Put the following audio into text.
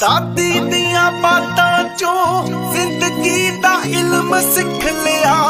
ਦਾਦੀ ਦੀਆਂ ਬਾਤਾਂ ਚੋਂ ਜ਼ਿੰਦਗੀ ਦਾ ਇਲਮ ਸਿੱਖ ਲਿਆ।